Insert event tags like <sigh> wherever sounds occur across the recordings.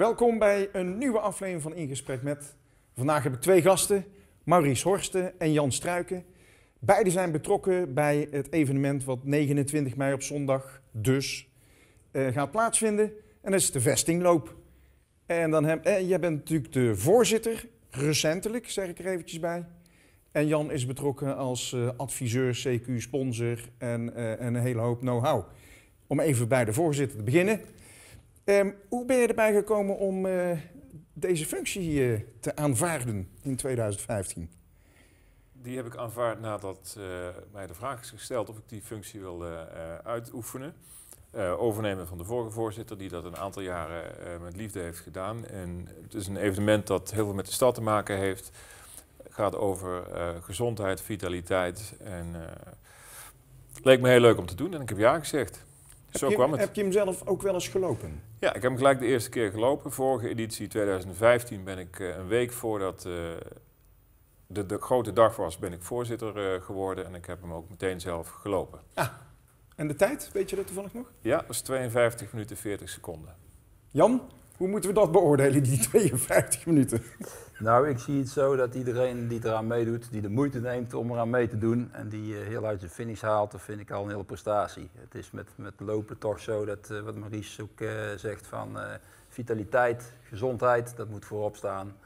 Welkom bij een nieuwe aflevering van In Gesprek met. Vandaag heb ik twee gasten, Maurice Horsten en Jan Struiken. Beiden zijn betrokken bij het evenement wat 29 mei op zondag dus eh, gaat plaatsvinden. En dat is de vestingloop. En dan heb, eh, jij bent natuurlijk de voorzitter, recentelijk zeg ik er eventjes bij. En Jan is betrokken als eh, adviseur, CQ, sponsor en, en een hele hoop know-how. Om even bij de voorzitter te beginnen. Ehm, hoe ben je erbij gekomen om eh, deze functie te aanvaarden in 2015? Die heb ik aanvaard nadat eh, mij de vraag is gesteld of ik die functie wilde eh, uitoefenen. Overnemen van de vorige voorzitter, die dat een aantal jaren met liefde heeft gedaan. En het is een evenement dat heel veel met de stad te maken heeft. Het gaat over gezondheid, vitaliteit. En het leek me heel leuk om te doen en ik heb ja gezegd. Zo heb, je, kwam het. heb je hem zelf ook wel eens gelopen? Ja, ik heb hem gelijk de eerste keer gelopen. Vorige editie 2015 ben ik eh, een week voordat eh, de, de grote dag was, ben ik voorzitter eh, geworden. En ik heb hem ook meteen zelf gelopen. En de tijd, weet je dat toevallig nog? Ja, dat is 52 minuten 40 seconden. Jan, hoe moeten we dat beoordelen, die 52 minuten? Nou, ik zie het zo dat iedereen die eraan meedoet, die de moeite neemt om eraan mee te doen en die eh, heel uit zijn finish haalt, dat vind ik al een hele prestatie. Het is met, met lopen toch zo dat, eh, wat Maurice ook eh, zegt, van vitaliteit, gezondheid, dat moet voorop staan.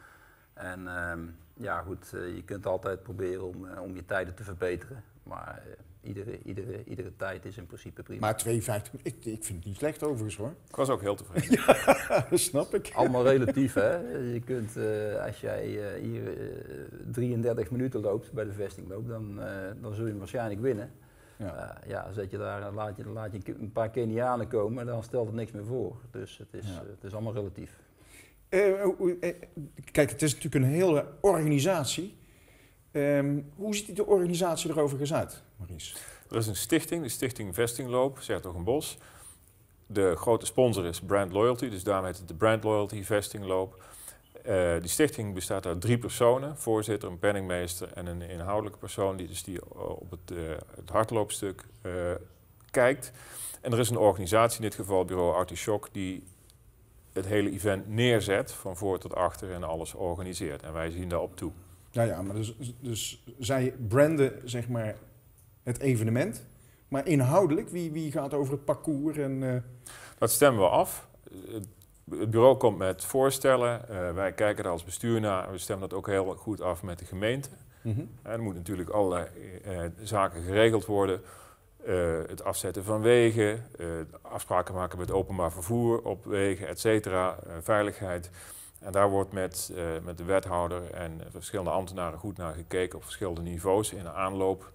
En ehm, ja goed, je kunt altijd proberen om, om je tijden te verbeteren, maar iedere, iedere, iedere tijd is in principe prima. Maar 52 ik, ik vind het niet slecht overigens hoor. Ik was ook heel tevreden. <laughs> dat snap ik. Allemaal relatief, hè. Je kunt, eh, als jij eh, hier eh, 33 minuten loopt bij de vestingloop, dan, eh, dan zul je hem waarschijnlijk winnen. Ja. Eh, ja, zet je daar, dan laat je, laat je een paar Kenianen komen, dan stelt het niks meer voor. Dus het is, Ja. het is allemaal relatief. Kijk, het is natuurlijk een hele organisatie. Ehm, hoe ziet de organisatie er overigens uit, Maurice? Er is een stichting, de Stichting Vestingloop, Bos. De grote sponsor is Brand Loyalty, dus daarom heet het de Brand Loyalty Vestingloop. Eh die stichting bestaat uit drie personen, voorzitter, een penningmeester en een inhoudelijke persoon die, dus die eh, op het, eh, het hardloopstuk kijkt. En er is een organisatie, in dit geval bureau Artichok, die het hele event neerzet, van voor tot achter en alles organiseert. En wij zien daarop toe. Ja, ja, maar dus, dus zij branden zeg maar het evenement. Maar inhoudelijk, wie, wie gaat over het parcours en... eh, Dat stemmen we af. Het- bureau komt met voorstellen. Eh, wij kijken daar als bestuur naar. We stemmen dat ook heel goed af met de gemeente. mhm. En er moeten natuurlijk allerlei eh, zaken geregeld worden. Het afzetten van wegen, afspraken maken met openbaar vervoer op wegen, et cetera, veiligheid. En daar wordt met, eh, met de wethouder en verschillende ambtenaren goed naar gekeken op verschillende niveaus in de aanloop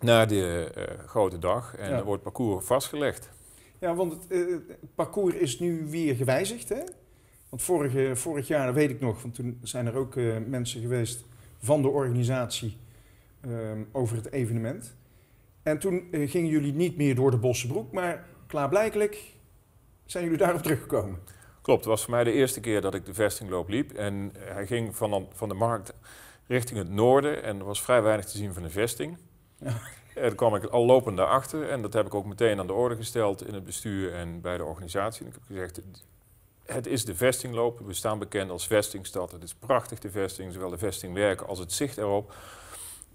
naar de eh, grote dag. En Ja. er wordt parcours vastgelegd. Ja, want het, eh, parcours is nu weer gewijzigd, hè? Want vorige, vorig jaar, dat weet ik nog, want toen zijn er ook mensen geweest van de organisatie ehm, over het evenement. En toen gingen jullie niet meer door de Bossenbroek, maar klaarblijkelijk zijn jullie daarop teruggekomen. Klopt, het was voor mij de eerste keer dat ik de vestingloop liep. En eh, hij ging van, van de markt richting het noorden en er was vrij weinig te zien van de vesting. Ja. En kwam ik al lopend daarachter en dat heb ik ook meteen aan de orde gesteld in het bestuur en bij de organisatie. En ik heb gezegd, het is de vestingloop. We staan bekend als vestingstad. Het is prachtig de vesting, zowel de vestingwerken als het zicht erop.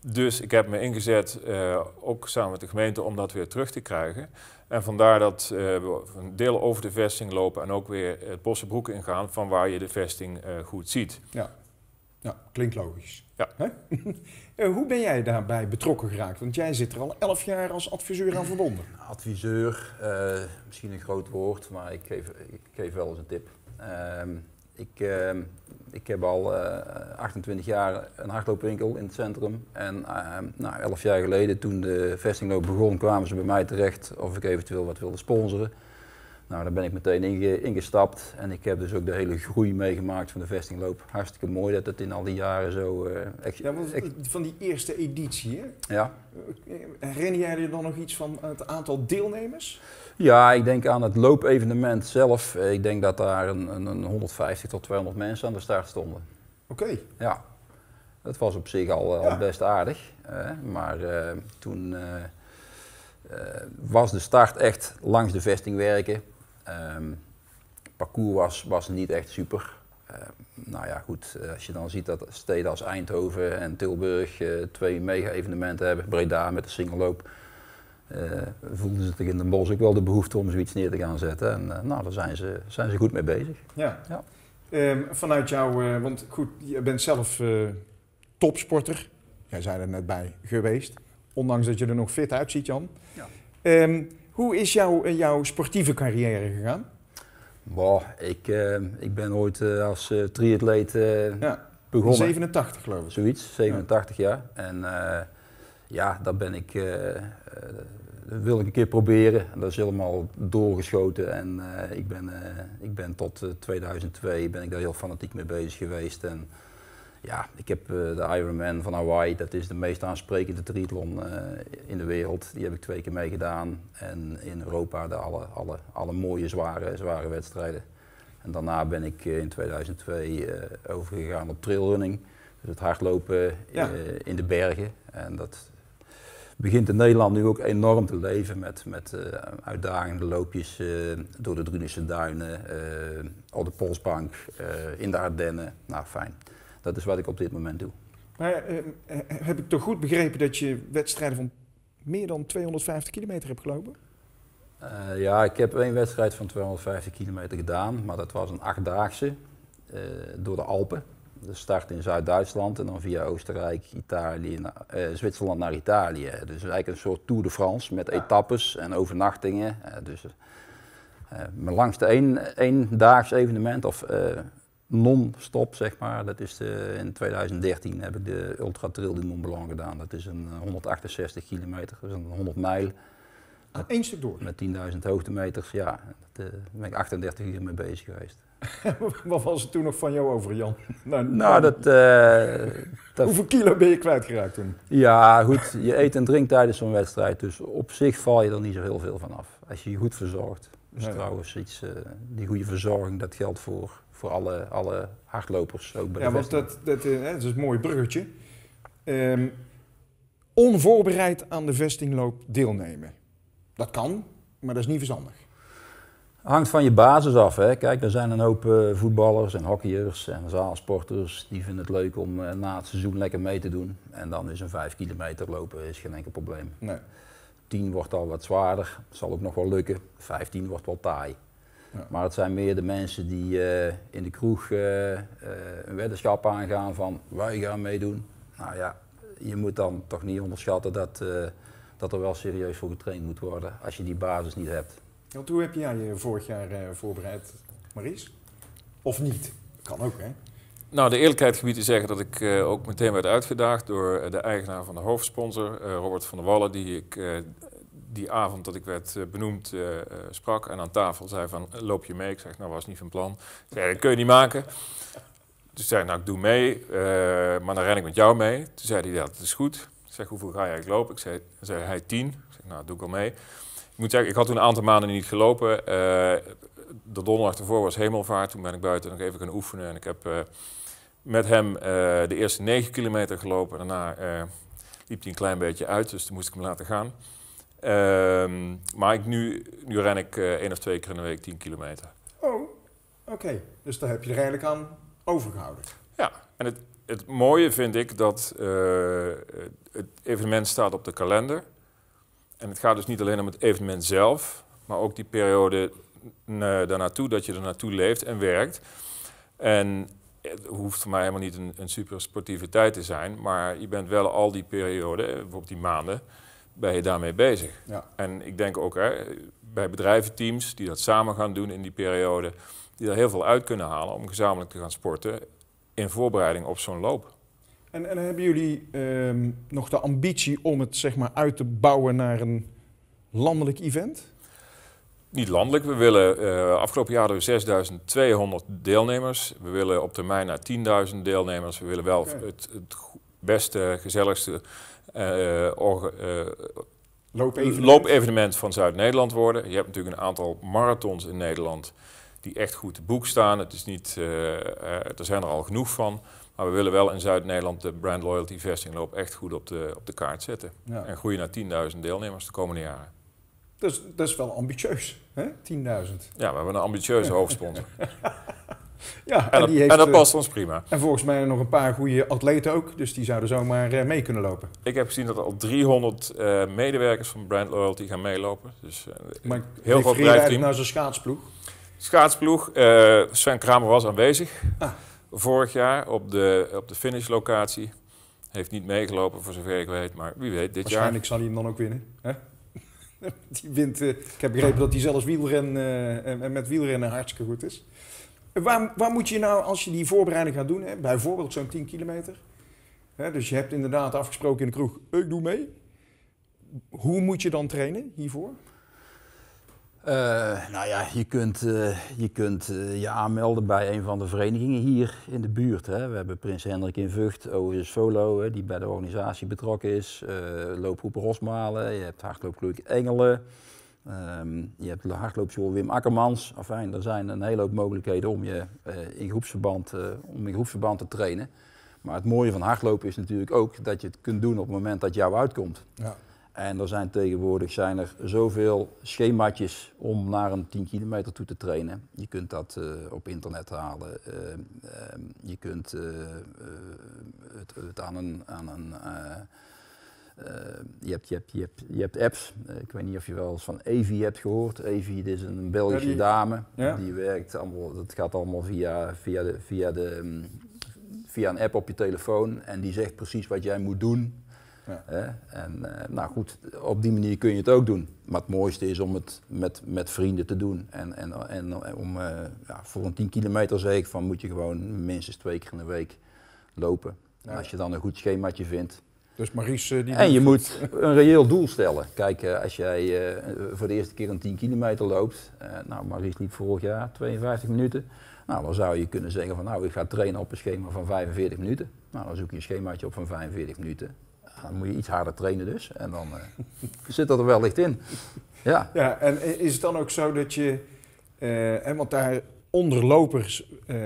Dus ik heb me ingezet, eh, ook samen met de gemeente, om dat weer terug te krijgen. En vandaar dat eh, we een deel over de vesting lopen en ook weer het Bossenbroek ingaan, van waar je de vesting eh, goed ziet. Ja, klinkt logisch. Ja. Hè? <laughs> Eh, Hoe ben jij daarbij betrokken geraakt? Want jij zit er al elf jaar als adviseur aan verbonden. <clears throat> Adviseur, eh, misschien een groot woord, maar ik geef, ik geef wel eens een tip. Ehm, ik, ehm, ik heb al eh, 28 jaar een hardloopwinkel in het centrum. En ehm, nou, 11 jaar geleden, toen de vestingloop begon, kwamen ze bij mij terecht of ik eventueel wat wilde sponsoren. Nou, daar ben ik meteen inge- ingestapt en ik heb dus ook de hele groei meegemaakt van de vestingloop. Hartstikke mooi dat het in al die jaren zo... ex- Ja, want van die eerste editie, hè? ja. Eh, Herinner jij je dan nog iets van het aantal deelnemers? Ja, ik denk aan het loopevenement zelf. Eh, Ik denk dat daar een, een, een 150 tot 200 mensen aan de start stonden. Oké. Ja, dat was op zich al, al Ja. best aardig. maar toen was de start echt langs de vesting werken. Ehm, parcours was, was niet echt super. Uh, nou ja, goed, als je dan ziet dat steden als Eindhoven en Tilburg twee mega-evenementen hebben, Breda met de singelloop, voelden ze zich in de bos ook wel de behoefte om zoiets neer te gaan zetten. En nou, daar zijn ze, zijn ze goed mee bezig. Ja. ja. Ehm, vanuit jou, want goed, je bent zelf topsporter. Jij zei er net bij geweest. Ondanks dat je er nog fit uitziet, Jan. Ja. Ehm, hoe is jouw, jouw sportieve carrière gegaan? Boah, ik, uh, ik ben ooit uh, als uh, triatleet ja. begonnen. 87 geloof ik. Zoiets, 87 ja. jaar. En ja, daar ben ik, dat wil ik een keer proberen. Dat is helemaal doorgeschoten. En ik, ben, ik ben tot 2002 ben ik daar heel fanatiek mee bezig geweest. En, ja, ik heb uh, de Ironman van Hawaii, dat is de meest aansprekende triathlon uh, in de wereld. Die heb ik twee keer meegedaan. En in Europa de alle, alle, alle mooie zware, zware wedstrijden. En daarna ben ik uh, in 2002 overgegaan op trailrunning. Dus het hardlopen ja. in de bergen. En dat begint in Nederland nu ook enorm te leven met, met uitdagende loopjes door de Drunische duinen, op de Polsbank, in de Ardennen. Nou, fijn. Dat is wat ik op dit moment doe. Maar eh, eh, heb ik toch goed begrepen dat je wedstrijden van meer dan 250 kilometer hebt gelopen? Uh, ja, ik heb één wedstrijd van 250 kilometer gedaan, maar dat was een achtdaagse uh, door de Alpen. De start in Zuid-Duitsland en dan via Oostenrijk, Italië, Zwitserland naar Italië. Dus eigenlijk een soort Tour de France met etappes en overnachtingen. dus, maar langs de één, één evenement, of non-stop, zeg maar. Dat is de, in 2013 heb ik de Ultra Trail du Mont Blanc gedaan. Dat is een 168 kilometer, dus een 100 mijl. Eén ah, stuk door? Met 10.000 hoogtemeters, ja. Daar uh, ben ik 38 uur mee bezig geweest. <laughs> Wat was er toen nog van jou over, Jan? nou, nou dat, uh, dat, Hoeveel kilo ben je kwijtgeraakt toen? Ja, goed. Je eet en drinkt tijdens zo'n wedstrijd. Dus op zich val je er niet zo heel veel van af. Als je je goed verzorgt. Dus trouwens iets, uh, die goede verzorging, dat geldt voor voor alle, alle hardlopers. Ook bij ja, want dat, dat, uh, dat is een mooi bruggetje. Um, onvoorbereid aan de vestingloop deelnemen. Dat kan, maar dat is niet verstandig. Hangt van je basis af. Hè. Kijk, er zijn een hoop uh, voetballers en hockeyers en zaalsporters die vinden het leuk om uh, na het seizoen lekker mee te doen. En dan is een 5 kilometer lopen is geen enkel probleem. Nee. 10 wordt al wat zwaarder, zal ook nog wel lukken. 15 wordt wel taai. Maar het zijn meer de mensen die eh, in de kroeg uh, een weddenschap aangaan van wij gaan meedoen. Nou ja, je moet dan toch niet onderschatten dat, dat er wel serieus voor getraind moet worden als je die basis niet hebt. Want hoe heb jij je vorig jaar voorbereid, Maries? Of niet? Kan ook, hè? Nou, de eerlijkheid gebied te zeggen dat ik ook meteen werd uitgedaagd door de eigenaar van de hoofdsponsor, Robert van der Wallen, die ik die avond dat ik werd eh, benoemd uh, sprak en aan tafel zei van loop je mee? Ik zeg nou was niet van plan. Zei dat kun je niet maken. Dus zei nou ik doe mee, maar dan ren ik met jou mee. Toen zei hij ja dat is goed. Ik zeg hoeveel ga eigenlijk lopen? Ik zei, zei hij tien. Ik zeg nou doe ik al mee. Ik moet zeggen ik had toen een aantal maanden niet gelopen. de donderdag ervoor was hemelvaart. Toen ben ik buiten nog even gaan oefenen en ik heb met hem de eerste negen kilometer gelopen. Daarna liep hij een klein beetje uit, dus toen moest ik hem laten gaan. Um, maar ik, nu, nu ren ik uh, één of twee keer in de week 10 kilometer. Oh, oké. Dus daar heb je er eigenlijk aan overgehouden. Ja, en het, het mooie vind ik dat uh, het evenement staat op de kalender. En het gaat dus niet alleen om het evenement zelf, maar ook die periode daarnaartoe, dat je er naartoe leeft en werkt. En het hoeft voor mij helemaal niet een, een super sportieve tijd te zijn, maar je bent wel al die periode, bijvoorbeeld die maanden, ben je daarmee bezig. Ja. En ik denk ook hè, bij bedrijventeams die dat samen gaan doen in die periode, die er heel veel uit kunnen halen om gezamenlijk te gaan sporten in voorbereiding op zo'n loop. En, en hebben jullie ehm, nog de ambitie om het zeg maar, uit te bouwen naar een landelijk event? Niet landelijk. We willen, uh, afgelopen jaar we 6200 deelnemers. We willen op termijn naar 10.000 deelnemers. We willen wel het, het beste, gezelligste loopevenement. loopevenement van Zuid-Nederland worden. Je hebt natuurlijk een aantal marathons in Nederland die echt goed te boek staan. Het is niet, er zijn er al genoeg van. Maar we willen wel in Zuid-Nederland de brand loyalty vestingloop echt goed op de, op de kaart zetten. En groeien naar 10.000 deelnemers de komende jaren. Dat is, dat is wel ambitieus, hè? 10.000. Ja, we hebben een ambitieuze <laughs> hoofdsponsor. <laughs> Ja, En, en, die dat, heeft, en dat eh, past ons prima. en volgens mij nog een paar goede atleten ook, dus die zouden zomaar eh, mee kunnen lopen. Ik heb gezien dat er al 300 eh, medewerkers van Brand Loyalty gaan meelopen. Dus eh, Maar heel eigenlijk bedrijfsteam. naar zijn schaatsploeg. Schaatsploeg, Sven Kramer was aanwezig Ah. vorig jaar op de, op de finishlocatie. Heeft niet meegelopen voor zover ik weet, maar wie weet, dit jaar. Waarschijnlijk zal hij hem dan ook winnen. Hè? <laughs> Die wint, ik heb begrepen dat hij zelfs wielren, en, en met wielrennen hartstikke goed is. Waar, moet je nou, als je die voorbereiding gaat doen, hè, bijvoorbeeld zo'n 10 kilometer. Hè, dus je hebt inderdaad afgesproken in de kroeg, ik doe mee. Hoe moet je dan trainen hiervoor? Eh, nou ja, je kunt, eh, je, kunt eh, je aanmelden bij een van de verenigingen hier in de buurt. Hè. We hebben Prins Hendrik in Vught, OS Solo, hè, die bij de organisatie betrokken is. loopgroep Rosmalen, je hebt hardloopclub Engelen. Ehm, je hebt de hardloopschool Wim Akkermans. Enfin, er zijn een hele hoop mogelijkheden om je eh, in, groepsverband, eh, om in groepsverband te trainen. Maar het mooie van hardlopen is natuurlijk ook dat je het kunt doen op het moment dat jou uitkomt. Ja. En er zijn tegenwoordig zijn er zoveel schemaatjes om naar een 10 kilometer toe te trainen. Je kunt dat eh, op internet halen. Eh, ehm, je kunt het, het aan een. Aan een eh, je, hebt, je, hebt, je, hebt, je hebt apps. Eh, ik weet niet of je wel eens van Evi hebt gehoord. Evi is een Belgische Ja, die- dame. Ja. Die werkt allemaal. Dat gaat allemaal via, via, de, via, de, mm, via een app op je telefoon. En die zegt precies wat jij moet doen. Ja. En eh, nou goed, op die manier kun je het ook doen. Maar het mooiste is om het met, met vrienden te doen. En, en, en om, ja, voor een 10 kilometer zeg ik van moet je gewoon minstens twee keer in de week lopen. Als je dan een goed schemaatje vindt. Dus Maries, eh, die En je moet een reëel doel stellen. Kijk, eh, als jij eh, voor de eerste keer een 10 kilometer loopt. nou, Maries liep vorig jaar 52 minuten. Nou, dan zou je kunnen zeggen van nou, ik ga trainen op een schema van 45 minuten. Nou, dan zoek je een schemaatje op van 45 minuten. Dan moet je iets harder trainen dus. En dan <laughs> zit dat er wellicht in. Ja. Ja, en is het dan ook zo dat je, want daar onder lopers eh,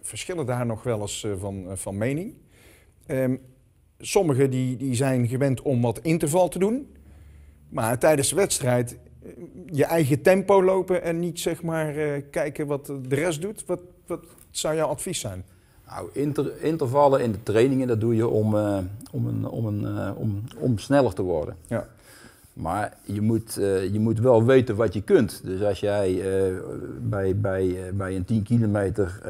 verschillen daar nog wel eens van, van mening. Ehm, sommigen die, die zijn gewend om wat interval te doen, maar tijdens de wedstrijd eh, je eigen tempo lopen en niet zeg maar eh, kijken wat de rest doet. Wat, wat zou jouw advies zijn? Nou, inter- intervallen in de trainingen, dat doe je om, eh, om, een, om, een, om, om sneller te worden. Ja. Maar je moet, je moet wel weten wat je kunt. Dus als jij bij, bij, bij een 10 kilometer,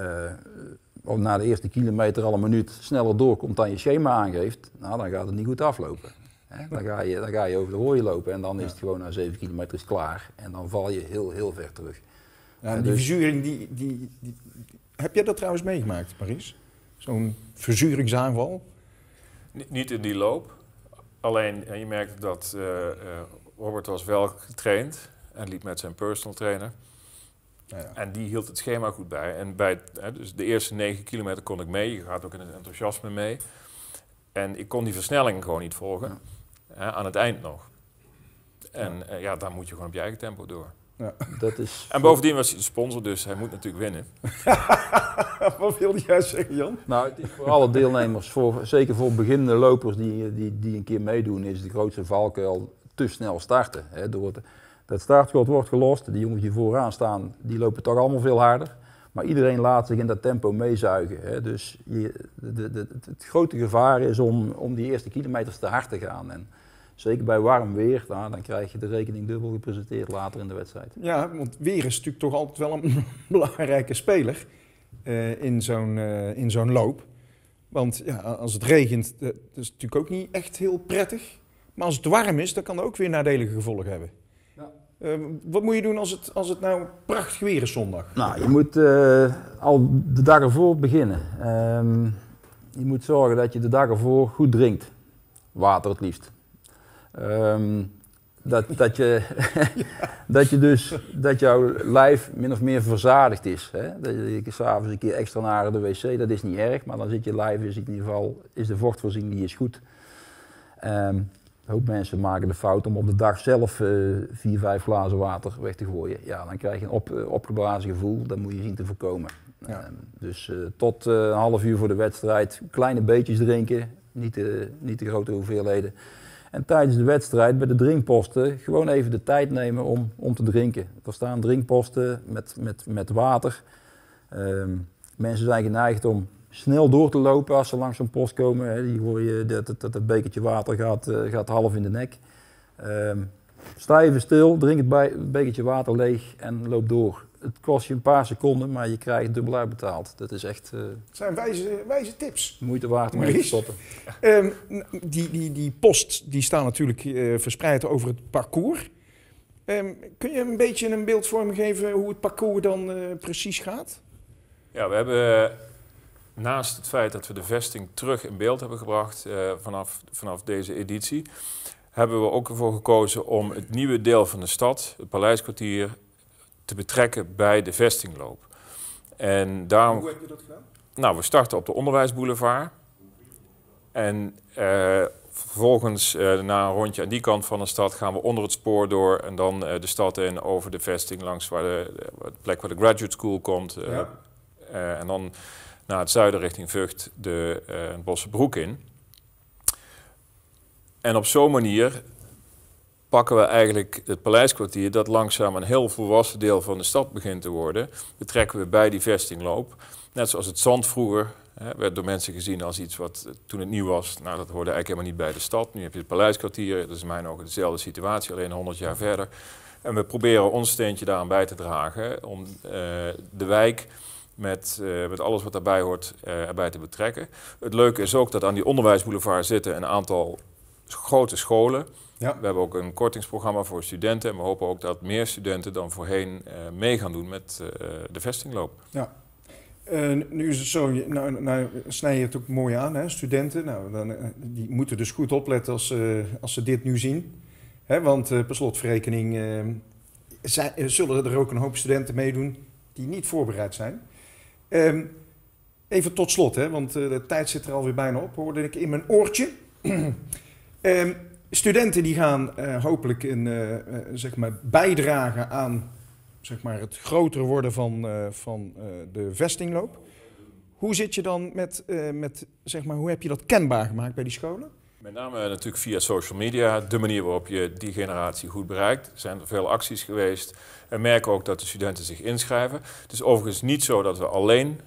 na de eerste kilometer al een minuut sneller doorkomt dan je schema aangeeft, nou, dan gaat het niet goed aflopen. Hè? Dan, ga je, dan ga je over de hooi lopen en dan is het gewoon na 7 kilometer is het klaar. En dan val je heel, heel ver terug. Ja, die dus- verzuring, die, die, die- heb jij dat trouwens meegemaakt, Maries? Zo'n verzuringsaanval? Ni- Niet in die loop. Alleen, je merkte dat eh, eh, Robert was wel getraind en liep met zijn personal trainer. Nou ja. En die hield het schema goed bij. En bij hè, dus de eerste negen kilometer kon ik mee. Je gaat ook in het enthousiasme mee. En ik kon die versnelling gewoon niet volgen. Hè, aan het eind nog. En eh, ja, dan moet je gewoon op je eigen tempo door. Dat is <laughs> En bovendien was hij de sponsor, dus hij moet natuurlijk winnen. <laughs> Wat wilde jij zeggen, Jan? Nou, het is voor alle deelnemers, voor, zeker voor beginnende lopers die, die, die een keer meedoen, is de grootste valkuil te snel starten. Hè. Door dat startschot wordt gelost, die jongens die vooraan staan, die lopen toch allemaal veel harder. Maar iedereen laat zich in dat tempo meezuigen. Hè. Dus je, de, de, het grote gevaar is om, om die eerste kilometers te hard te gaan. En zeker bij warm weer, nou, dan krijg je de rekening dubbel gepresenteerd later in de wedstrijd. Ja, want weer is natuurlijk toch altijd wel een <laughs> belangrijke speler eh, in zo'n eh, in zo'n loop. Want ja, als het regent, eh, is natuurlijk ook niet echt heel prettig. Maar als het warm is, dan kan dat ook weer nadelige gevolgen hebben. Ja. Eh, wat moet je doen als het, als het nou prachtig weer is zondag? Nou, je moet eh, al de dag ervoor beginnen. Ehm, je moet zorgen dat je de dag ervoor goed drinkt. Water het liefst. Ehm, dat, dat, je, <laughs> dat je dus, dat jouw lijf min of meer verzadigd is. Hè? Dat je s'avonds een keer extra naar de wc, dat is niet erg. Maar dan zit je lijf is in ieder geval, is de vochtvoorziening die is goed. Ehm, een hoop mensen maken de fout om op de dag zelf eh, vier, vijf glazen water weg te gooien. Ja, dan krijg je een op, eh, opgeblazen gevoel. Dat moet je zien te voorkomen. Ja. Ehm, dus eh, tot een half uur voor de wedstrijd kleine beetjes drinken. Niet, te niet te grote hoeveelheden. En tijdens de wedstrijd bij de drinkposten gewoon even de tijd nemen om, om te drinken. Er staan drinkposten met, met, met water. Ehm, mensen zijn geneigd om snel door te lopen als ze langs zo'n post komen. Hè. Die hoor je dat, dat, dat het bekertje water gaat, eh, gaat half in de nek. Ehm, sta even stil, drink het bij- bekertje water leeg en loop door. Het kost je een paar seconden, maar je krijgt dubbel uitbetaald. Dat is echt eh, Dat zijn wijze, wijze tips. moeite waard om even te stoppen. Ehm, die, die, die post die staan natuurlijk eh, verspreid over het parcours. Ehm, kun je een beetje een beeld vormen geven hoe het parcours dan eh, precies gaat? Ja, we hebben naast het feit dat we de vesting terug in beeld hebben gebracht eh, vanaf, vanaf deze editie, hebben we ook ervoor gekozen om het nieuwe deel van de stad, het Paleiskwartier, te betrekken bij de vestingloop. En daarom heb je dat gedaan? nou, we starten op de Onderwijsboulevard. En eh, vervolgens, eh, na een rondje aan die kant van de stad, gaan we onder het spoor door. En dan de stad in, over de vesting, langs waar de, plek waar de graduate school komt. Ja. en dan naar het zuiden richting Vught, de eh Bossenbroek in. En op zo'n manier pakken we eigenlijk het paleiskwartier, dat langzaam een heel volwassen deel van de stad begint te worden, betrekken we bij die vestingloop. Net zoals het zand vroeger hè, werd door mensen gezien als iets wat eh, toen het nieuw was, nou dat hoorde eigenlijk helemaal niet bij de stad. Nu heb je het paleiskwartier, dat is in mijn ogen dezelfde situatie, alleen 100 jaar verder. En we proberen ons steentje daaraan bij te dragen om eh, de wijk met, eh, met alles wat daarbij hoort eh, erbij te betrekken. Het leuke is ook dat aan die onderwijsboulevard zitten een aantal grote scholen. Ja. We hebben ook een kortingsprogramma voor studenten. En we hopen ook dat meer studenten dan voorheen eh, mee gaan doen met de vestingloop. Eh, nu is het zo, nou, nou snij je het ook mooi aan, hè? studenten. Nou, dan, die moeten dus goed opletten als, ze als ze dit nu zien. Hè, want per slotverrekening zullen er ook een hoop studenten meedoen die niet voorbereid zijn. Ehm, even tot slot, hè, want eh, de tijd zit er alweer bijna op, hoorde ik in mijn oortje. <clears throat> Ehm, studenten die gaan eh, hopelijk een, eh, zeg maar bijdragen aan zeg maar, het groter worden van, van de vestingloop. Hoe zit je dan met, met, zeg maar, hoe heb je dat kenbaar gemaakt bij die scholen? Met name natuurlijk via social media, de manier waarop je die generatie goed bereikt. Er zijn er veel acties geweest. En merken ook dat de studenten zich inschrijven. Het is overigens niet zo dat we alleen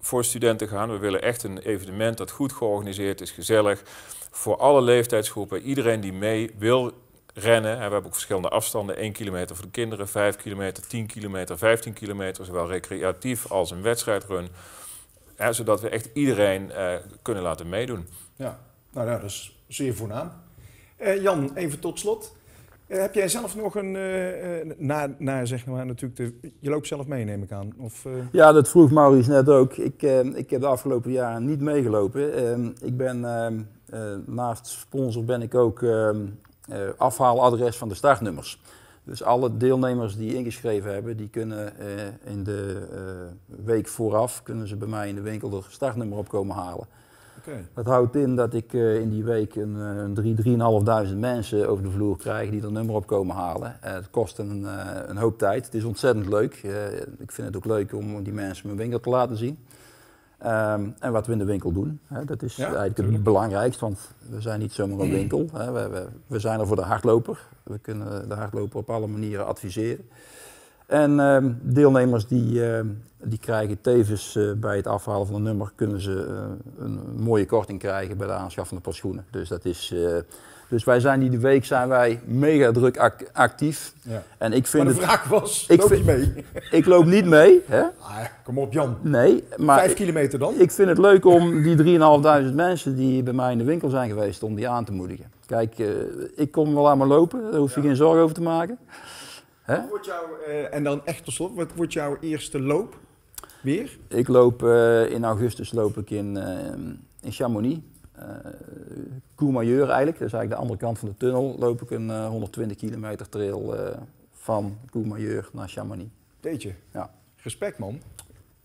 voor studenten gaan. We willen echt een evenement dat goed georganiseerd is, gezellig. Voor alle leeftijdsgroepen, iedereen die mee wil rennen. En we hebben ook verschillende afstanden. 1 kilometer voor de kinderen, 5 kilometer, 10 kilometer, 15 kilometer. Zowel recreatief als een wedstrijdrun. Zodat we echt iedereen eh, kunnen laten meedoen. Ja, nou ja, dat is zeer voornaam. Eh, Jan, even tot slot. Eh, heb jij zelf nog een, eh, na, na zeg maar natuurlijk, de, je loopt zelf mee neem ik aan? Ja, dat vroeg Maurice net ook. Ik, ik heb de afgelopen jaren niet meegelopen. Ehm, ik ben ehm, eh, naast sponsor ben ik ook ehm, eh, afhaaladres van de startnummers. Dus alle deelnemers die ingeschreven hebben, die kunnen in de week vooraf kunnen ze bij mij in de winkel er startnummer op komen halen. Dat houdt in dat ik eh, in die week een, eh, een 3, 3.500 mensen over de vloer krijg die er nummer op komen halen. Eh, het kost een, eh, een hoop tijd. Het is ontzettend leuk. Eh, ik vind het ook leuk om die mensen mijn winkel te laten zien. Ehm, en wat we in de winkel doen, hè, dat is Ja, eigenlijk tuurlijk. het belangrijkste, want we zijn niet zomaar een winkel. Hè. We, we, we zijn er voor de hardloper. We kunnen de hardloper op alle manieren adviseren. En ehm, deelnemers die, ehm, die krijgen tevens eh, bij het afhalen van een nummer, kunnen ze eh, een, mooie korting krijgen bij de aanschaf van de paar schoenen. Dus, dat is, eh, dus wij zijn die week zijn wij mega druk ac- actief. Ja. En ik Maar vind de het, vraag was, Ik loop je mee? <laughs> ik loop niet mee, hè? Ah, kom op Jan, Nee, maar vijf kilometer dan? ik vind het leuk om die 3.500 mensen die bij mij in de winkel zijn geweest, om die aan te moedigen. Kijk, ik kom wel aan me lopen, daar hoef je geen zorgen over te maken. Hè? Wat wordt jouw, eh, en dan echt tot slot, wat wordt jouw eerste loop? Weer? Ik loop eh, in augustus loop ik in, eh, in Chamonix. eh Courmayeur eigenlijk, dat is eigenlijk de andere kant van de tunnel, loop ik een eh, 120 kilometer trail eh, van Courmayeur naar Chamonix. Deetje. Ja. Respect man.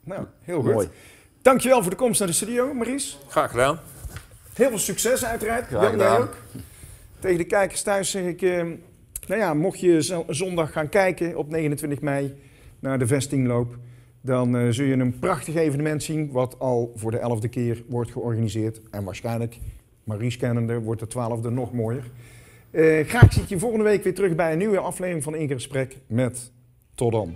Nou, heel goed. Mooi. Dankjewel voor de komst naar de studio, Maurice. Graag gedaan. Heel veel succes uiteraard. Graag gedaan. ook. Tegen de kijkers thuis zeg ik, eh, nou ja, mocht je zo- zondag gaan kijken op 29 mei naar de vestingloop, dan eh, zul je een prachtig evenement zien wat al voor de elfde keer wordt georganiseerd en waarschijnlijk Maurice kennende wordt de twaalfde nog mooier. Eh, graag zie ik je volgende week weer terug bij een nieuwe aflevering van In Gesprek met Tot dan.